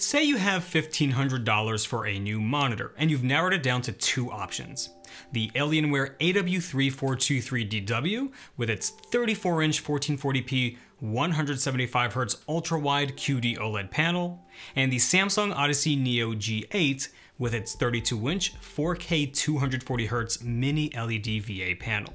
Say you have $1,500 for a new monitor, and you've narrowed it down to two options. The Alienware AW3423DW with its 34-inch 1440p 175Hz ultra-wide QD OLED panel, and the Samsung Odyssey Neo G8 with its 32-inch 4K 240Hz mini LED VA panel.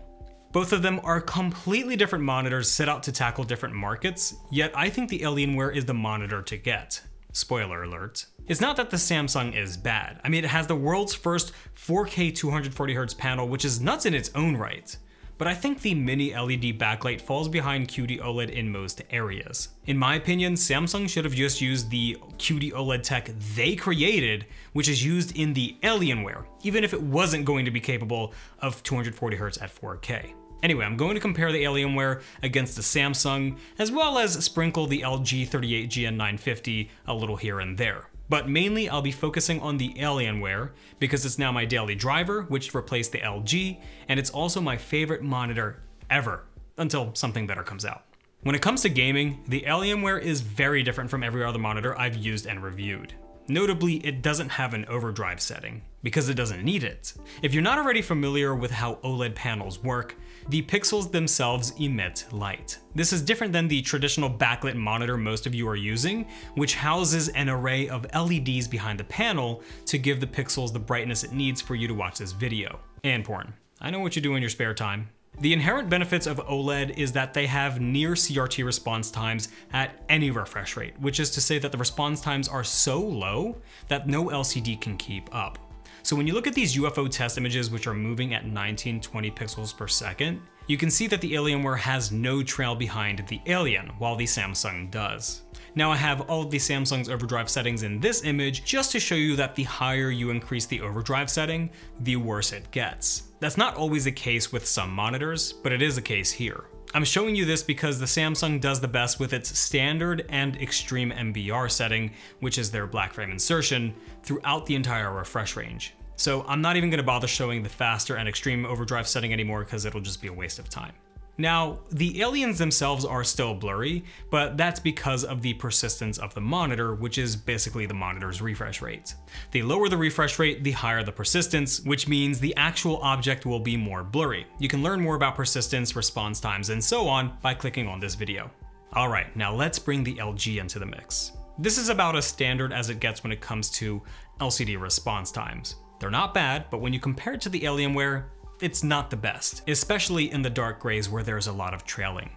Both of them are completely different monitors set out to tackle different markets, yet I think the Alienware is the monitor to get. Spoiler alert. It's not that the Samsung is bad. I mean, it has the world's first 4K 240Hz panel, which is nuts in its own right. But I think the mini LED backlight falls behind QD OLED in most areas. In my opinion, Samsung should have just used the QD OLED tech they created, which is used in the Alienware, even if it wasn't going to be capable of 240Hz at 4K. Anyway, I'm going to compare the Alienware against the Samsung, as well as sprinkle the LG 38GN950 a little here and there. But mainly I'll be focusing on the Alienware because it's now my daily driver, which replaced the LG, and it's also my favorite monitor ever, until something better comes out. When it comes to gaming, the Alienware is very different from every other monitor I've used and reviewed. Notably, it doesn't have an overdrive setting, because it doesn't need it. If you're not already familiar with how OLED panels work, the pixels themselves emit light. This is different than the traditional backlit monitor most of you are using, which houses an array of LEDs behind the panel to give the pixels the brightness it needs for you to watch this video. And porn. I know what you do in your spare time. The inherent benefits of OLED is that they have near CRT response times at any refresh rate, which is to say that the response times are so low that no LCD can keep up. So when you look at these UFO test images which are moving at 1920 pixels per second, you can see that the Alienware has no trail behind the Alien, while the Samsung does. Now I have all of the Samsung's overdrive settings in this image just to show you that the higher you increase the overdrive setting, the worse it gets. That's not always the case with some monitors, but it is the case here. I'm showing you this because the Samsung does the best with its standard and extreme MBR setting, which is their black frame insertion, throughout the entire refresh range. So I'm not even gonna bother showing the faster and extreme overdrive setting anymore because it'll just be a waste of time. Now, the aliens themselves are still blurry, but that's because of the persistence of the monitor, which is basically the monitor's refresh rate. The lower the refresh rate, the higher the persistence, which means the actual object will be more blurry. You can learn more about persistence, response times, and so on by clicking on this video. Alright, now let's bring the LG into the mix. This is about as standard as it gets when it comes to LCD response times. They're not bad, but when you compare it to the Alienware, it's not the best, especially in the dark grays where there's a lot of trailing.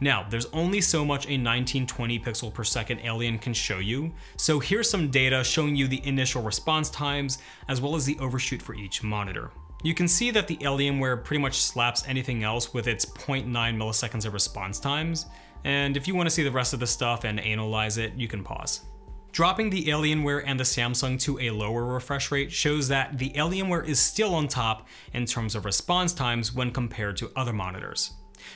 Now, there's only so much a 1920 pixel per second Alien can show you, so here's some data showing you the initial response times as well as the overshoot for each monitor. You can see that the Alienware pretty much slaps anything else with its 0.9 milliseconds of response times, and if you want to see the rest of the stuff and analyze it, you can pause. Dropping the Alienware and the Samsung to a lower refresh rate shows that the Alienware is still on top in terms of response times when compared to other monitors.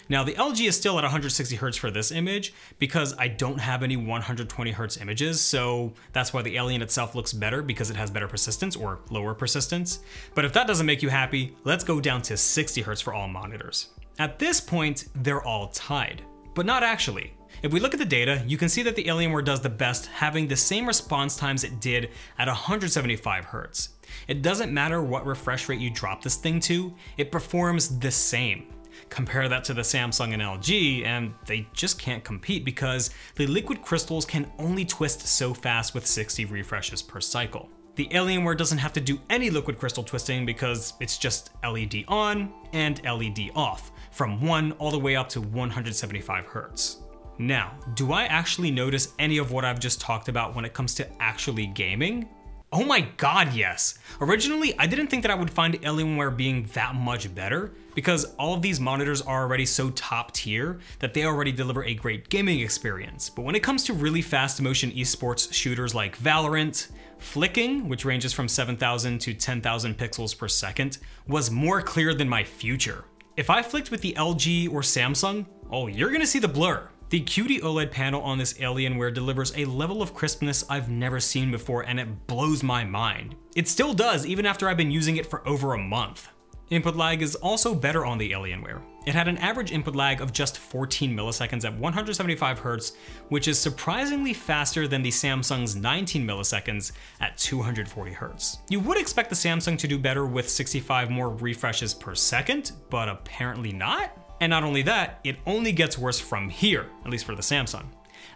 Now the LG is still at 160Hz for this image because I don't have any 120Hz images, so that's why the Alien itself looks better because it has better persistence or lower persistence. But if that doesn't make you happy, let's go down to 60Hz for all monitors. At this point, they're all tied, but not actually. If we look at the data, you can see that the Alienware does the best having the same response times it did at 175 Hz. It doesn't matter what refresh rate you drop this thing to, it performs the same. Compare that to the Samsung and LG, and they just can't compete because the liquid crystals can only twist so fast with 60 refreshes per cycle. The Alienware doesn't have to do any liquid crystal twisting because it's just LED on and LED off, from 1 all the way up to 175 Hz. Now, do I actually notice any of what I've just talked about when it comes to actually gaming? Oh my god, yes! Originally, I didn't think that I would find Alienware being that much better, because all of these monitors are already so top tier that they already deliver a great gaming experience. But when it comes to really fast motion esports shooters like Valorant, flicking, which ranges from 7,000 to 10,000 pixels per second, was more clear than my future. If I flicked with the LG or Samsung, oh, you're gonna see the blur. The QD OLED panel on this Alienware delivers a level of crispness I've never seen before and it blows my mind. It still does even after I've been using it for over a month. Input lag is also better on the Alienware. It had an average input lag of just 14 milliseconds at 175Hz, which is surprisingly faster than the Samsung's 19 milliseconds at 240Hz. You would expect the Samsung to do better with 65 more refreshes per second, but apparently not. And not only that, it only gets worse from here, at least for the Samsung.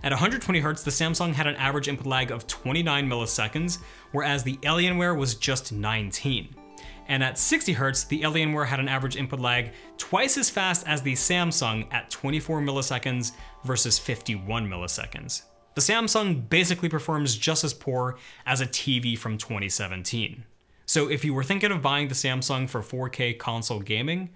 At 120Hz, the Samsung had an average input lag of 29 milliseconds, whereas the Alienware was just 19 and at 60 Hz, the Alienware had an average input lag twice as fast as the Samsung at 24 milliseconds versus 51 milliseconds. The Samsung basically performs just as poor as a TV from 2017. So if you were thinking of buying the Samsung for 4K console gaming,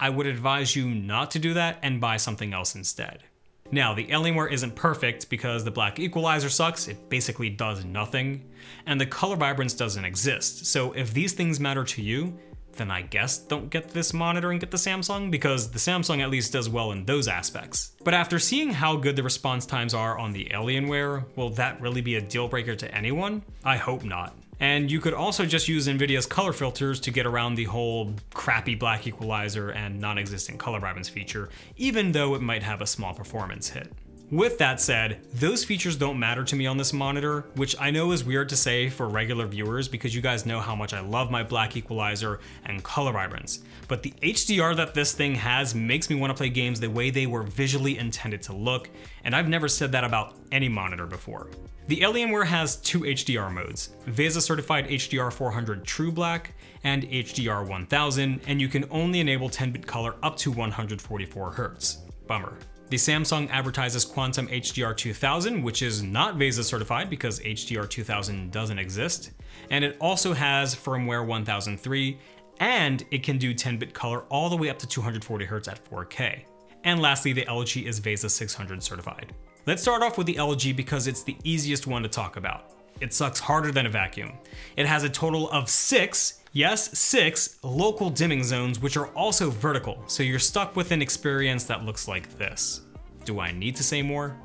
I would advise you not to do that and buy something else instead. Now, the Alienware isn't perfect because the black equalizer sucks, it basically does nothing, and the color vibrance doesn't exist. So if these things matter to you, then I guess don't get this monitor and get the Samsung because the Samsung at least does well in those aspects. But after seeing how good the response times are on the Alienware, will that really be a deal breaker to anyone? I hope not. And you could also just use NVIDIA's color filters to get around the whole crappy black equalizer and non-existent color vibrance feature, even though it might have a small performance hit. With that said, those features don't matter to me on this monitor, which I know is weird to say for regular viewers because you guys know how much I love my black equalizer and color vibrance. But the HDR that this thing has makes me want to play games the way they were visually intended to look, and I've never said that about any monitor before. The Alienware has two HDR modes, VESA certified HDR 400 True Black and HDR 1000, and you can only enable 10-bit color up to 144Hz. Bummer. The Samsung advertises Quantum HDR 2000, which is not VESA certified because HDR 2000 doesn't exist. And it also has firmware 1003, and it can do 10-bit color all the way up to 240Hz at 4K. And lastly, the LG is VESA 600 certified. Let's start off with the LG because it's the easiest one to talk about. It sucks harder than a vacuum. It has a total of six Yes, six local dimming zones, which are also vertical, so you're stuck with an experience that looks like this. Do I need to say more?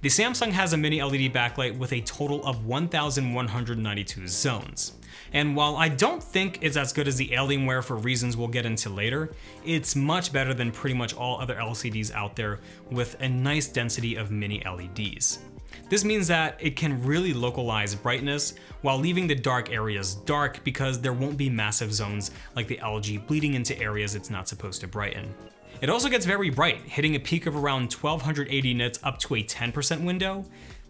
The Samsung has a mini LED backlight with a total of 1,192 zones. And while I don't think it's as good as the Alienware for reasons we'll get into later, it's much better than pretty much all other LCDs out there with a nice density of mini LEDs. This means that it can really localize brightness while leaving the dark areas dark because there won't be massive zones like the LG bleeding into areas it's not supposed to brighten. It also gets very bright, hitting a peak of around 1280 nits up to a 10% window,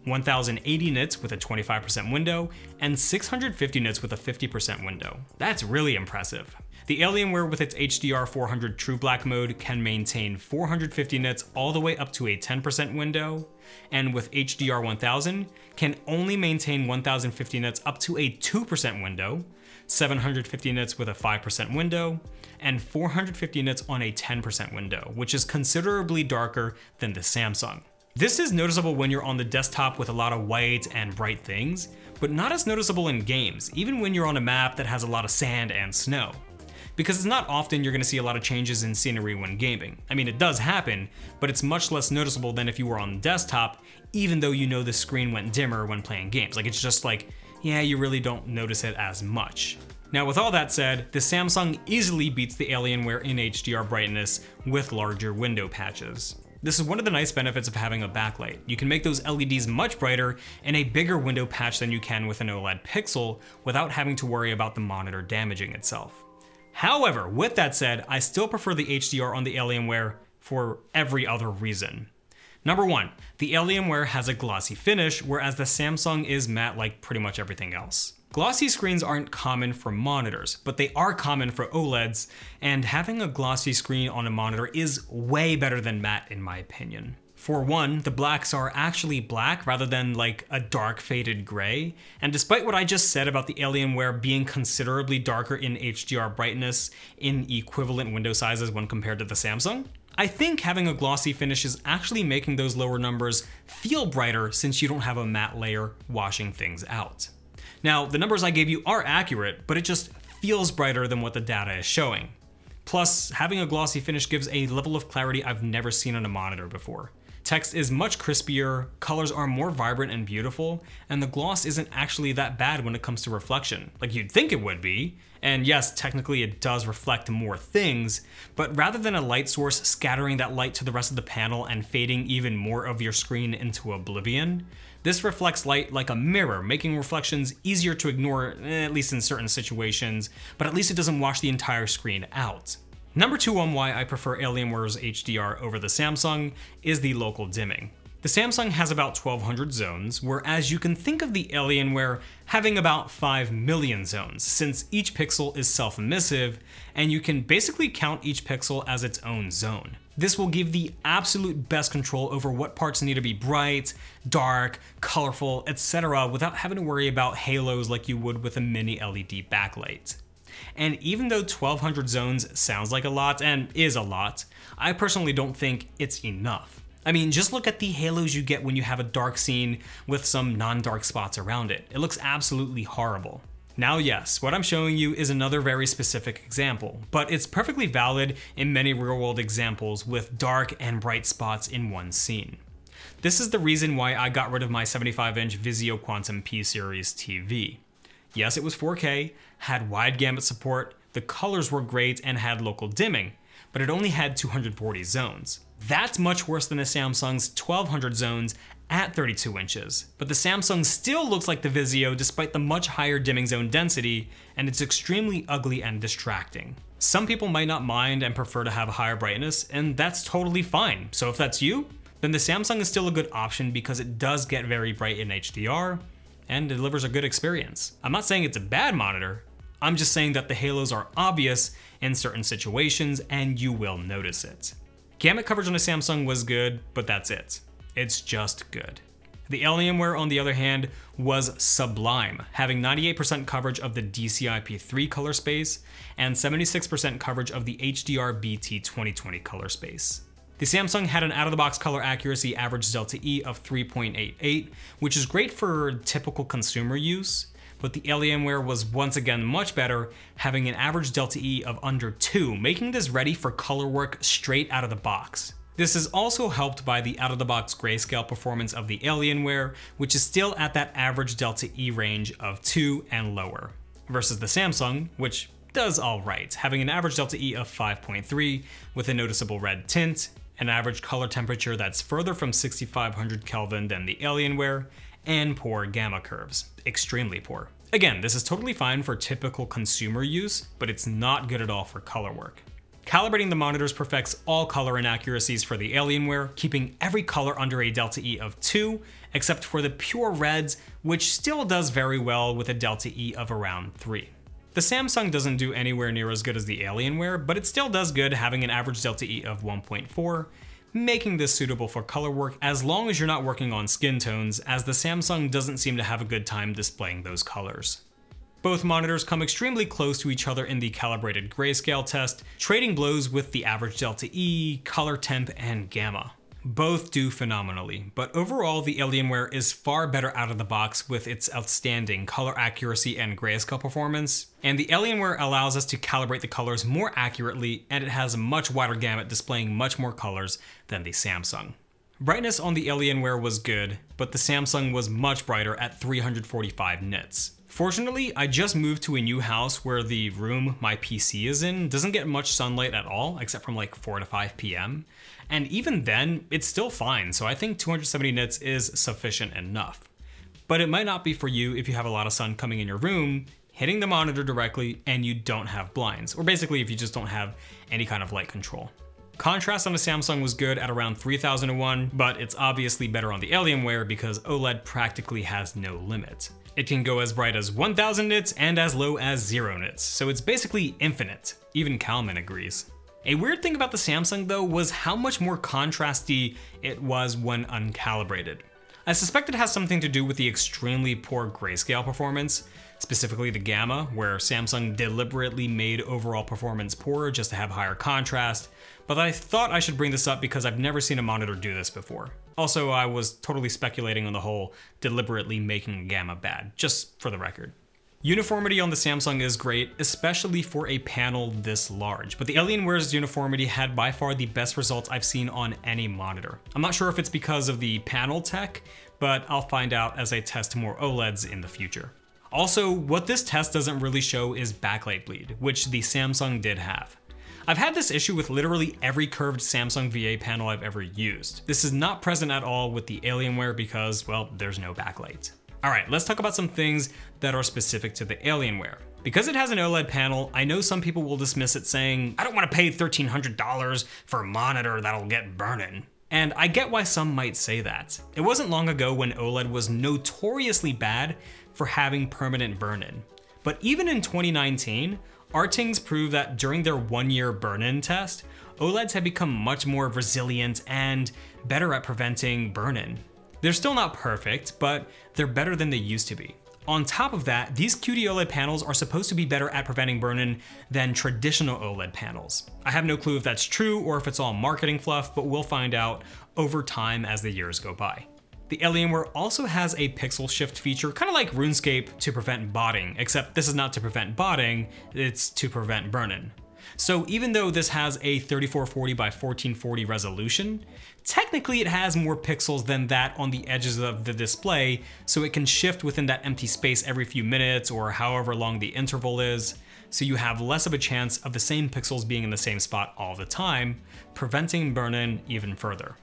1080 nits with a 25% window, and 650 nits with a 50% window. That's really impressive. The Alienware with its HDR 400 True Black mode can maintain 450 nits all the way up to a 10% window, and with HDR 1000 can only maintain 1050 nits up to a 2% window, 750 nits with a 5% window, and 450 nits on a 10% window, which is considerably darker than the Samsung. This is noticeable when you're on the desktop with a lot of white and bright things, but not as noticeable in games, even when you're on a map that has a lot of sand and snow because it's not often you're going to see a lot of changes in scenery when gaming. I mean, it does happen, but it's much less noticeable than if you were on desktop, even though you know the screen went dimmer when playing games. Like, it's just like, yeah, you really don't notice it as much. Now with all that said, the Samsung easily beats the Alienware in HDR brightness with larger window patches. This is one of the nice benefits of having a backlight. You can make those LEDs much brighter in a bigger window patch than you can with an OLED Pixel without having to worry about the monitor damaging itself. However, with that said, I still prefer the HDR on the Alienware for every other reason. Number one, the Alienware has a glossy finish, whereas the Samsung is matte like pretty much everything else. Glossy screens aren't common for monitors, but they are common for OLEDs, and having a glossy screen on a monitor is way better than matte in my opinion. For one, the blacks are actually black rather than like a dark faded gray, and despite what I just said about the Alienware being considerably darker in HDR brightness in equivalent window sizes when compared to the Samsung, I think having a glossy finish is actually making those lower numbers feel brighter since you don't have a matte layer washing things out. Now, the numbers I gave you are accurate, but it just feels brighter than what the data is showing. Plus, having a glossy finish gives a level of clarity I've never seen on a monitor before. Text is much crispier, colors are more vibrant and beautiful, and the gloss isn't actually that bad when it comes to reflection, like you'd think it would be. And yes, technically it does reflect more things, but rather than a light source scattering that light to the rest of the panel and fading even more of your screen into oblivion, this reflects light like a mirror, making reflections easier to ignore, eh, at least in certain situations, but at least it doesn't wash the entire screen out. Number two on why I prefer Alienware's HDR over the Samsung is the local dimming. The Samsung has about 1200 zones, whereas you can think of the Alienware having about 5 million zones, since each pixel is self-emissive, and you can basically count each pixel as its own zone. This will give the absolute best control over what parts need to be bright, dark, colorful, etc. without having to worry about halos like you would with a mini LED backlight. And even though 1200 zones sounds like a lot and is a lot, I personally don't think it's enough. I mean, just look at the halos you get when you have a dark scene with some non-dark spots around it. It looks absolutely horrible. Now yes, what I'm showing you is another very specific example, but it's perfectly valid in many real world examples with dark and bright spots in one scene. This is the reason why I got rid of my 75 inch Vizio Quantum P Series TV. Yes, it was 4K, had wide gamut support, the colors were great, and had local dimming, but it only had 240 zones. That's much worse than the Samsung's 1200 zones at 32 inches, but the Samsung still looks like the Vizio despite the much higher dimming zone density, and it's extremely ugly and distracting. Some people might not mind and prefer to have a higher brightness, and that's totally fine. So if that's you, then the Samsung is still a good option because it does get very bright in HDR, and delivers a good experience. I'm not saying it's a bad monitor, I'm just saying that the halos are obvious in certain situations and you will notice it. Gamut coverage on the Samsung was good, but that's it. It's just good. The Alienware, on the other hand, was sublime, having 98% coverage of the DCI-P3 color space and 76% coverage of the HDR BT 2020 color space. The Samsung had an out-of-the-box color accuracy average delta E of 3.88, which is great for typical consumer use, but the Alienware was once again much better, having an average delta E of under 2, making this ready for color work straight out of the box. This is also helped by the out-of-the-box grayscale performance of the Alienware, which is still at that average delta E range of 2 and lower, versus the Samsung, which does alright, having an average delta E of 5.3 with a noticeable red tint an average color temperature that's further from 6500 Kelvin than the Alienware, and poor gamma curves, extremely poor. Again, this is totally fine for typical consumer use, but it's not good at all for color work. Calibrating the monitors perfects all color inaccuracies for the Alienware, keeping every color under a delta E of 2, except for the pure reds, which still does very well with a delta E of around 3. The Samsung doesn't do anywhere near as good as the Alienware, but it still does good having an average delta E of 1.4, making this suitable for color work as long as you're not working on skin tones, as the Samsung doesn't seem to have a good time displaying those colors. Both monitors come extremely close to each other in the calibrated grayscale test, trading blows with the average delta E, color temp, and gamma. Both do phenomenally, but overall the Alienware is far better out of the box with its outstanding color accuracy and grayscale performance, and the Alienware allows us to calibrate the colors more accurately and it has a much wider gamut displaying much more colors than the Samsung. Brightness on the Alienware was good, but the Samsung was much brighter at 345 nits. Fortunately, I just moved to a new house where the room my PC is in doesn't get much sunlight at all, except from like 4 to 5 p.m. And even then, it's still fine, so I think 270 nits is sufficient enough. But it might not be for you if you have a lot of sun coming in your room, hitting the monitor directly, and you don't have blinds, or basically if you just don't have any kind of light control. Contrast on the Samsung was good at around 3001, but it's obviously better on the Alienware because OLED practically has no limit. It can go as bright as 1000 nits and as low as 0 nits, so it's basically infinite. Even Calman agrees. A weird thing about the Samsung though was how much more contrasty it was when uncalibrated. I suspect it has something to do with the extremely poor grayscale performance, specifically the gamma, where Samsung deliberately made overall performance poorer just to have higher contrast, but I thought I should bring this up because I've never seen a monitor do this before. Also, I was totally speculating on the whole deliberately making gamma bad, just for the record. Uniformity on the Samsung is great, especially for a panel this large, but the Alienware's uniformity had by far the best results I've seen on any monitor. I'm not sure if it's because of the panel tech, but I'll find out as I test more OLEDs in the future. Also, what this test doesn't really show is backlight bleed, which the Samsung did have. I've had this issue with literally every curved Samsung VA panel I've ever used. This is not present at all with the Alienware because, well, there's no backlight. All right, let's talk about some things that are specific to the Alienware. Because it has an OLED panel, I know some people will dismiss it saying, I don't want to pay $1,300 for a monitor that'll get burn-in. And I get why some might say that. It wasn't long ago when OLED was notoriously bad for having permanent burn-in. But even in 2019, RTings proved that during their one-year burn-in test, OLEDs have become much more resilient and better at preventing burn-in. They're still not perfect, but they're better than they used to be. On top of that, these QD-OLED panels are supposed to be better at preventing burn-in than traditional OLED panels. I have no clue if that's true or if it's all marketing fluff, but we'll find out over time as the years go by. The Alienware also has a pixel shift feature, kind of like RuneScape to prevent botting, except this is not to prevent botting, it's to prevent burn-in. So even though this has a 3440 by 1440 resolution, technically it has more pixels than that on the edges of the display, so it can shift within that empty space every few minutes or however long the interval is, so you have less of a chance of the same pixels being in the same spot all the time, preventing burn-in even further.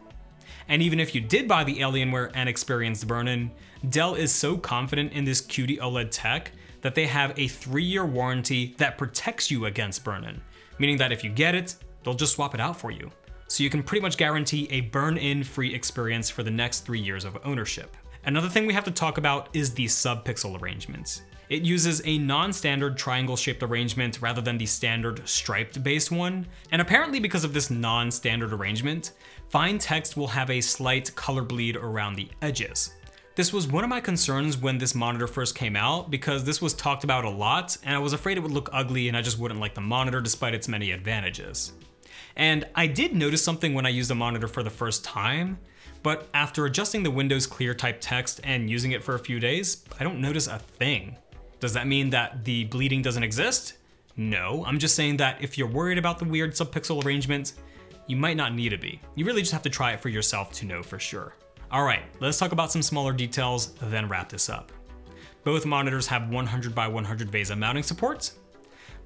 And even if you did buy the Alienware and experienced burn-in, Dell is so confident in this QD OLED tech that they have a three-year warranty that protects you against burn-in, meaning that if you get it, they'll just swap it out for you. So you can pretty much guarantee a burn-in free experience for the next three years of ownership. Another thing we have to talk about is the sub-pixel arrangement. It uses a non-standard triangle-shaped arrangement rather than the standard striped-based one, and apparently because of this non-standard arrangement, fine text will have a slight color bleed around the edges. This was one of my concerns when this monitor first came out because this was talked about a lot and I was afraid it would look ugly and I just wouldn't like the monitor despite its many advantages. And I did notice something when I used the monitor for the first time, but after adjusting the Windows ClearType text and using it for a few days, I don't notice a thing. Does that mean that the bleeding doesn't exist? No, I'm just saying that if you're worried about the weird subpixel arrangement, you might not need to be. You really just have to try it for yourself to know for sure. All right, let's talk about some smaller details, then wrap this up. Both monitors have 100 by 100 VESA mounting supports.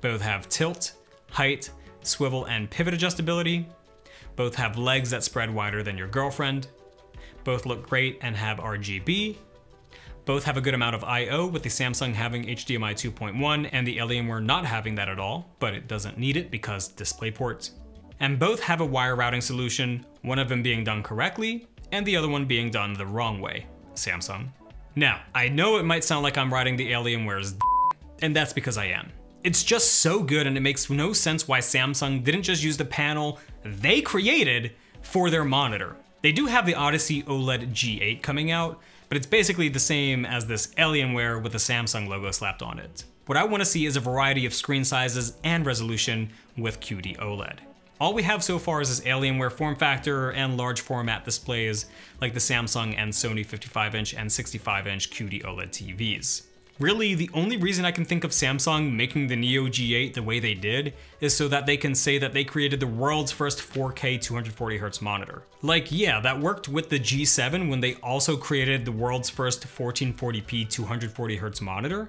Both have tilt, height, swivel, and pivot adjustability. Both have legs that spread wider than your girlfriend. Both look great and have RGB. Both have a good amount of I.O. with the Samsung having HDMI 2.1 and the Alienware not having that at all, but it doesn't need it because DisplayPort. And both have a wire routing solution, one of them being done correctly and the other one being done the wrong way, Samsung. Now, I know it might sound like I'm riding the Alienware's and that's because I am. It's just so good and it makes no sense why Samsung didn't just use the panel they created for their monitor. They do have the Odyssey OLED G8 coming out, but it's basically the same as this Alienware with the Samsung logo slapped on it. What I want to see is a variety of screen sizes and resolution with QD OLED. All we have so far is this Alienware form factor and large format displays like the Samsung and Sony 55-inch and 65-inch QD OLED TVs. Really, the only reason I can think of Samsung making the Neo G8 the way they did is so that they can say that they created the world's first 4K 240Hz monitor. Like, yeah, that worked with the G7 when they also created the world's first 1440p 240Hz monitor,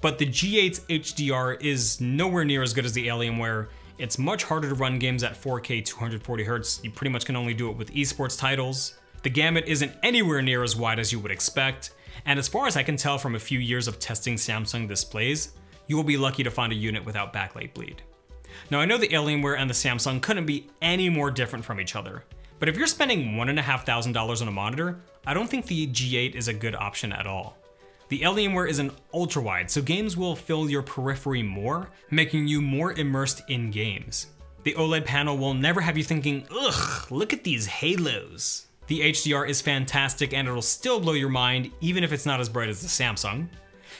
but the G8's HDR is nowhere near as good as the Alienware it's much harder to run games at 4K 240Hz, you pretty much can only do it with esports titles. The gamut isn't anywhere near as wide as you would expect, and as far as I can tell from a few years of testing Samsung displays, you will be lucky to find a unit without backlight bleed. Now I know the Alienware and the Samsung couldn't be any more different from each other, but if you're spending $1,500 on a monitor, I don't think the G8 is a good option at all. The Alienware is an ultra wide, so games will fill your periphery more, making you more immersed in games. The OLED panel will never have you thinking, ugh, look at these halos. The HDR is fantastic and it'll still blow your mind even if it's not as bright as the Samsung.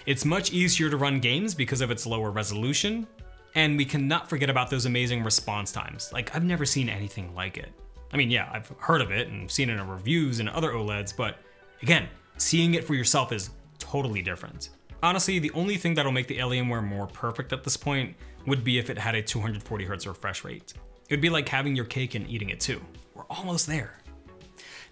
It's much easier to run games because of its lower resolution. And we cannot forget about those amazing response times. Like, I've never seen anything like it. I mean, yeah, I've heard of it and seen it in reviews and other OLEDs, but again, seeing it for yourself is totally different. Honestly, the only thing that'll make the Alienware more perfect at this point would be if it had a 240Hz refresh rate. It would be like having your cake and eating it too. We're almost there.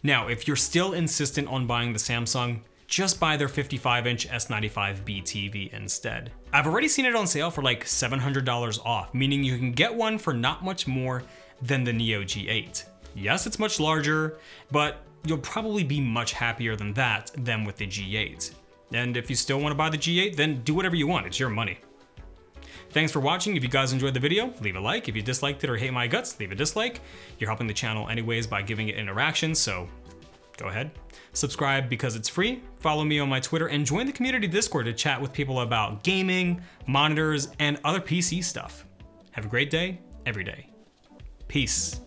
Now, if you're still insistent on buying the Samsung, just buy their 55-inch S95B TV instead. I've already seen it on sale for like $700 off, meaning you can get one for not much more than the Neo G8. Yes, it's much larger, but you'll probably be much happier than that than with the G8. And if you still want to buy the G8, then do whatever you want, it's your money. Thanks for watching. If you guys enjoyed the video, leave a like. If you disliked it or hate my guts, leave a dislike. You're helping the channel anyways by giving it interaction, so go ahead. Subscribe because it's free, follow me on my Twitter, and join the community Discord to chat with people about gaming, monitors, and other PC stuff. Have a great day, every day. Peace.